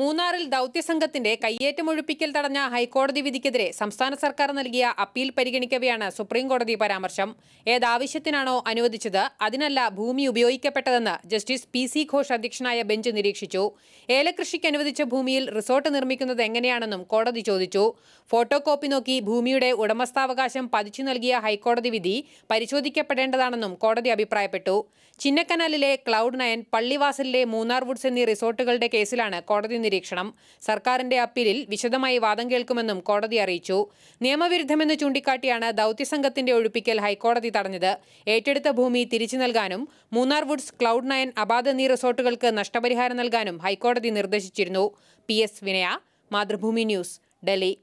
മൂന്നാറിൽ ദൌത്യസംഘത്തിന്റെ കയ്യേറ്റമൊഴിപ്പിക്കൽ തടഞ്ഞ ഹൈക്കോടതി വിധിക്കെതിരെ സംസ്ഥാന സർക്കാർ നൽകിയ അപ്പീൽ പരിഗണിക്കവെയാണ് സുപ്രീംകോടതി പരാമർശം. ഏതാവശ്യത്തിനാണോ അനുവദിച്ചത് അതിനല്ല ഭൂമി ഉപയോഗിക്കപ്പെട്ടതെന്ന് ജസ്റ്റിസ് പി സി ഘോഷ് അധ്യക്ഷനായ ബെഞ്ച് നിരീക്ഷിച്ചു. ഏലകൃഷിക്ക് അനുവദിച്ച ഭൂമിയിൽ റിസോർട്ട് നിർമ്മിക്കുന്നത് എങ്ങനെയാണെന്നും കോടതി ചോദിച്ചു. ഫോട്ടോ കോപ്പി നോക്കി ഭൂമിയുടെ ഉടമസ്ഥാവകാശം പതിച്ചു നൽകിയ ഹൈക്കോടതി വിധി പരിശോധിക്കപ്പെടേണ്ടതാണെന്നും കോടതി അഭിപ്രായപ്പെട്ടു. ചിന്നക്കനാലിലെ ക്ലൗഡ് നയൻ പള്ളിവാസലിലെ മൂന്നാർ വുഡ്സ് എന്നീ റിസോർട്ടുകളുടെ കേസിലാണ് കോടതി നിരീക്ഷണം. സർക്കാരിന്റെ അപ്പീലിൽ വിശദമായി വാദം കേൾക്കുമെന്നും കോടതി അറിയിച്ചു. നിയമവിരുദ്ധമെന്ന് ചൂണ്ടിക്കാട്ടിയാണ് ദൌത്യസംഘത്തിന്റെ ഒഴിപ്പിക്കൽ ഹൈക്കോടതി തടഞ്ഞത്. ഏറ്റെടുത്ത ഭൂമി തിരിച്ചു നൽകാനും മൂന്നാർ വുഡ്സ് ക്ലൗഡ് നയൻ അബാധ നീ റിസോർട്ടുകൾക്ക് നഷ്ടപരിഹാരം നൽകാനും ഹൈക്കോടതി നിർദ്ദേശിച്ചിരുന്നു. പി എസ് വിനയ മാതൃഭൂമി ന്യൂസ് ഡൽഹി.